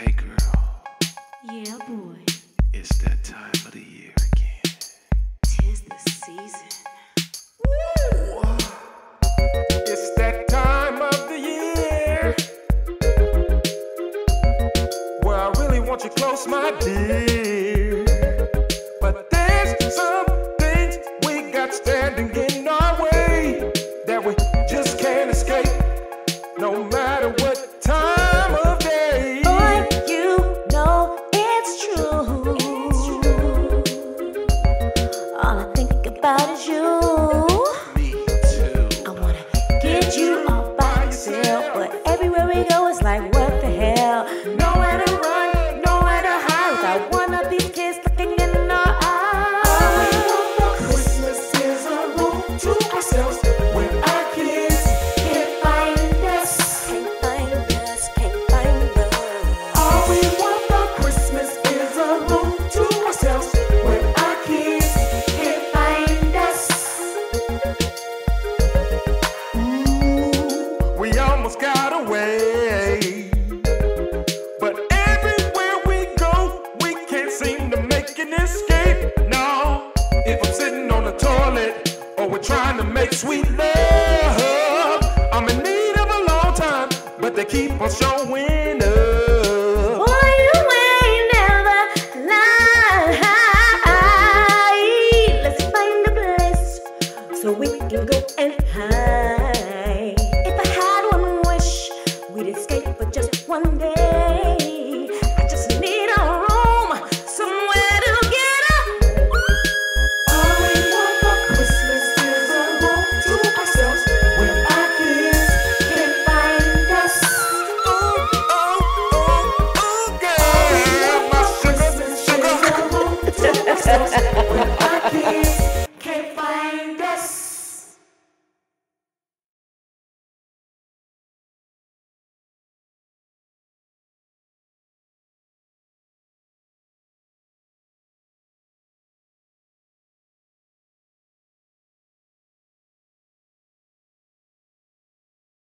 Hey girl, Yeah, boy. it's that time of the year again. Tis the season. Woo! It's that time of the year where I really want you close, my dear. But there's some things we got standing in our way that we just can't escape, no matter All I think about is you. Me too. I wanna get you the or we're trying to make sweet love, I'm in need of a long time, but they keep on showing so sad.